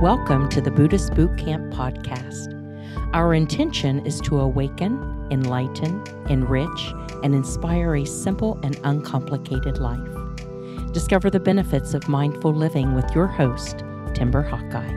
Welcome to the Buddhist Boot Camp podcast. Our intention is to awaken, enlighten, enrich, and inspire a simple and uncomplicated life. Discover the benefits of mindful living with your host, Timber Hawkeye.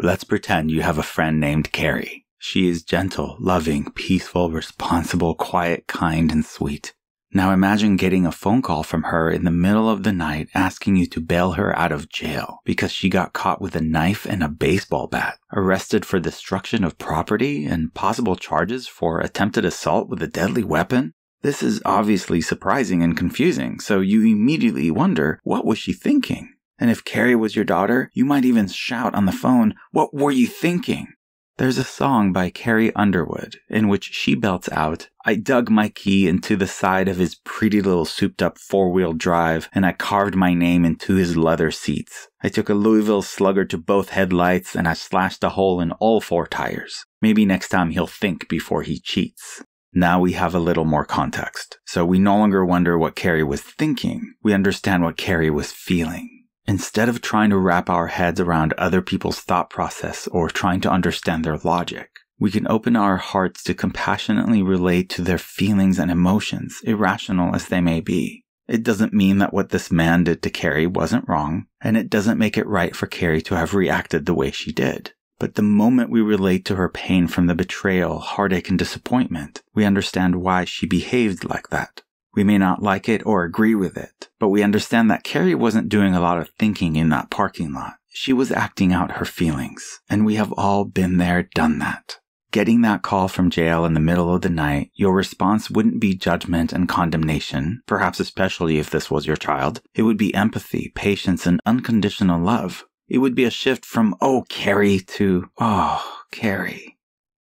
Let's pretend you have a friend named Carrie. She is gentle, loving, peaceful, responsible, quiet, kind, and sweet. Now imagine getting a phone call from her in the middle of the night asking you to bail her out of jail because she got caught with a knife and a baseball bat, arrested for destruction of property, and possible charges for attempted assault with a deadly weapon. This is obviously surprising and confusing, so you immediately wonder what was she thinking? And if Carrie was your daughter, you might even shout on the phone, What were you thinking? There's a song by Carrie Underwood in which she belts out, I dug my key into the side of his pretty little souped up four wheel drive and I carved my name into his leather seats. I took a Louisville slugger to both headlights and I slashed a hole in all four tires. Maybe next time he'll think before he cheats. Now we have a little more context. So we no longer wonder what Carrie was thinking. We understand what Carrie was feeling. Instead of trying to wrap our heads around other people's thought process or trying to understand their logic, we can open our hearts to compassionately relate to their feelings and emotions, irrational as they may be. It doesn't mean that what this man did to Carrie wasn't wrong, and it doesn't make it right for Carrie to have reacted the way she did. But the moment we relate to her pain from the betrayal, heartache, and disappointment, we understand why she behaved like that. We may not like it or agree with it, but we understand that Carrie wasn't doing a lot of thinking in that parking lot. She was acting out her feelings, and we have all been there, done that. Getting that call from jail in the middle of the night, your response wouldn't be judgment and condemnation, perhaps especially if this was your child. It would be empathy, patience, and unconditional love. It would be a shift from, oh, Carrie, to, oh, Carrie.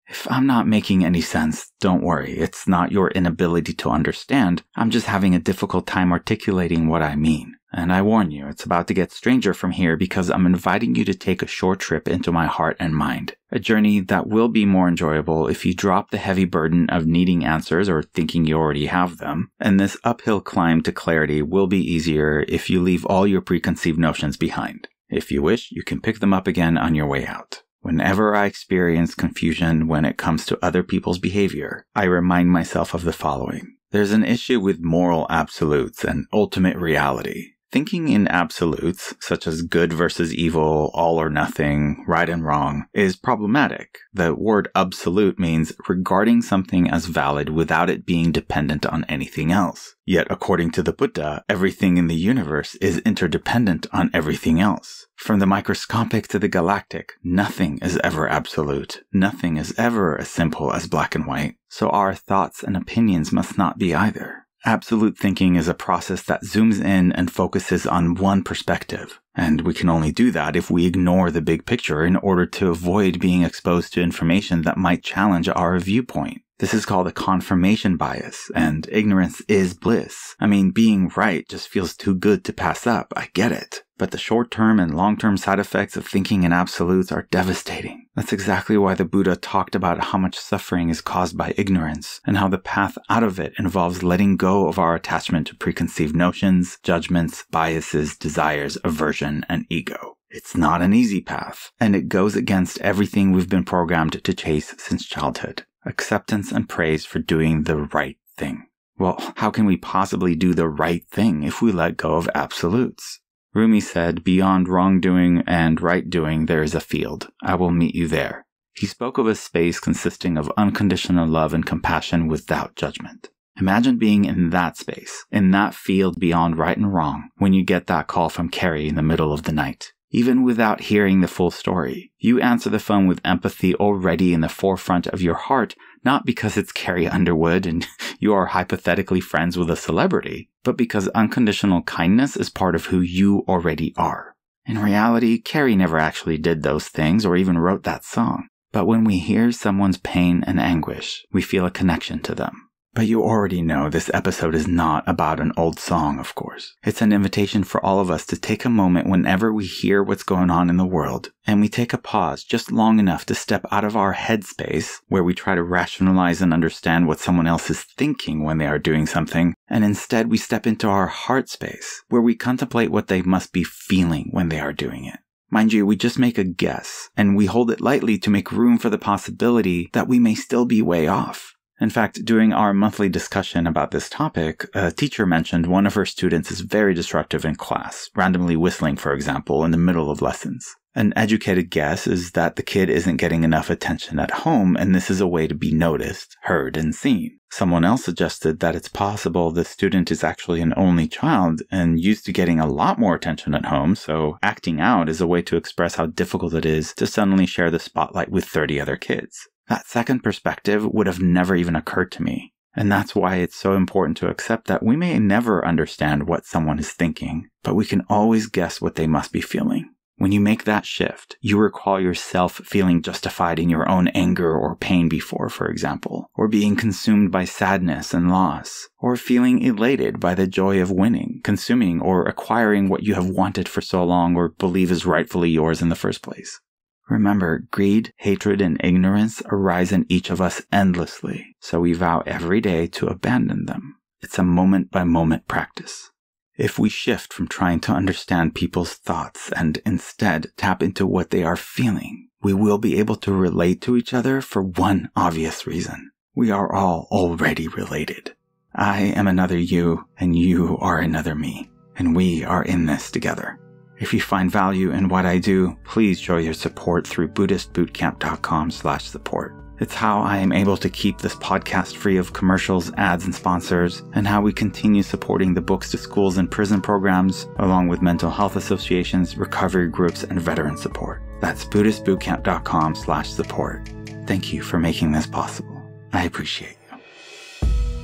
If I'm not making any sense, don't worry. It's not your inability to understand. I'm just having a difficult time articulating what I mean. And I warn you, it's about to get stranger from here because I'm inviting you to take a short trip into my heart and mind. A journey that will be more enjoyable if you drop the heavy burden of needing answers or thinking you already have them. And this uphill climb to clarity will be easier if you leave all your preconceived notions behind. If you wish, you can pick them up again on your way out. Whenever I experience confusion when it comes to other people's behavior, I remind myself of the following. There's an issue with moral absolutes and ultimate reality. Thinking in absolutes, such as good versus evil, all or nothing, right and wrong, is problematic. The word absolute means regarding something as valid without it being dependent on anything else. Yet, according to the Buddha, everything in the universe is interdependent on everything else. From the microscopic to the galactic, nothing is ever absolute. Nothing is ever as simple as black and white. So our thoughts and opinions must not be either. Absolute thinking is a process that zooms in and focuses on one perspective. And we can only do that if we ignore the big picture in order to avoid being exposed to information that might challenge our viewpoint. This is called a confirmation bias, and ignorance is bliss. I mean, being right just feels too good to pass up. I get it. But the short term and long term side effects of thinking in absolutes are devastating. That's exactly why the Buddha talked about how much suffering is caused by ignorance, and how the path out of it involves letting go of our attachment to preconceived notions, judgments, biases, desires, aversion, and ego. It's not an easy path, and it goes against everything we've been programmed to chase since childhood acceptance and praise for doing the right thing. Well, how can we possibly do the right thing if we let go of absolutes? Rumi said, Beyond wrongdoing and right doing, there is a field. I will meet you there. He spoke of a space consisting of unconditional love and compassion without judgment. Imagine being in that space, in that field beyond right and wrong, when you get that call from Carrie in the middle of the night even without hearing the full story. You answer the phone with empathy already in the forefront of your heart, not because it's Carrie Underwood and you are hypothetically friends with a celebrity, but because unconditional kindness is part of who you already are. In reality, Carrie never actually did those things or even wrote that song. But when we hear someone's pain and anguish, we feel a connection to them. But you already know this episode is not about an old song, of course. It's an invitation for all of us to take a moment whenever we hear what's going on in the world, and we take a pause just long enough to step out of our headspace, where we try to rationalize and understand what someone else is thinking when they are doing something, and instead we step into our heart space where we contemplate what they must be feeling when they are doing it. Mind you, we just make a guess and we hold it lightly to make room for the possibility that we may still be way off. In fact, during our monthly discussion about this topic, a teacher mentioned one of her students is very disruptive in class, randomly whistling, for example, in the middle of lessons. An educated guess is that the kid isn't getting enough attention at home, and this is a way to be noticed, heard, and seen. Someone else suggested that it's possible the student is actually an only child and used to getting a lot more attention at home, so acting out is a way to express how difficult it is to suddenly share the spotlight with 30 other kids. That second perspective would have never even occurred to me. And that's why it's so important to accept that we may never understand what someone is thinking, but we can always guess what they must be feeling. When you make that shift, you recall yourself feeling justified in your own anger or pain before, for example, or being consumed by sadness and loss, or feeling elated by the joy of winning, consuming, or acquiring what you have wanted for so long or believe is rightfully yours in the first place. Remember, greed, hatred, and ignorance arise in each of us endlessly, so we vow every day to abandon them. It's a moment by moment practice. If we shift from trying to understand people's thoughts and instead tap into what they are feeling, we will be able to relate to each other for one obvious reason. We are all already related. I am another you, and you are another me, and we are in this together. If you find value in what I do, please show your support through buddhistbootcamp.com slash support. It's how I am able to keep this podcast free of commercials, ads, and sponsors, and how we continue supporting the Books to Schools and Prison programs, along with mental health associations, recovery groups, and veteran support. That's buddhistbootcamp.com slash support. Thank you for making this possible. I appreciate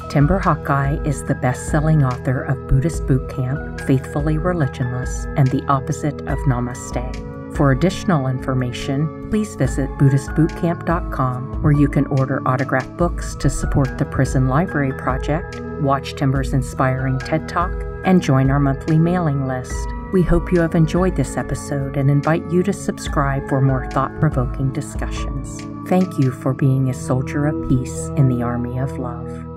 Timber Hawkeye is the best selling author of Buddhist Boot Camp, Faithfully Religionless, and The Opposite of Namaste. For additional information, please visit BuddhistBootcamp.com, where you can order autographed books to support the Prison Library Project, watch Timber's inspiring TED Talk, and join our monthly mailing list. We hope you have enjoyed this episode and invite you to subscribe for more thought provoking discussions. Thank you for being a soldier of peace in the army of love.